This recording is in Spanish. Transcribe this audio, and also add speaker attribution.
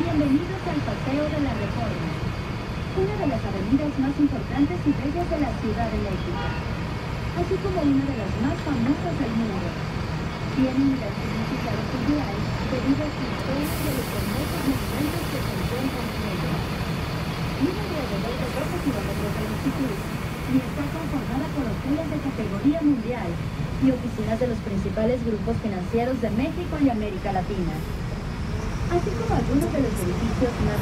Speaker 1: Bienvenidos al Paseo de la Reforma, una de las avenidas más importantes y bellas de la Ciudad de México, así como una de las más famosas del mundo. Tiene un gran significado cultural debido a su historia a los hermosos monumentos que se encuentran en ella. Mide alrededor de 12 kilómetros de longitud y está conformada por hoteles de categoría mundial y oficinas de los principales grupos financieros de México y América Latina así como algunos de los edificios más